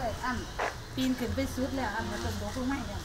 เลยอันปีนขึ้นไปสุดแล้วอันมาต้งโดกลงม่เนี่ย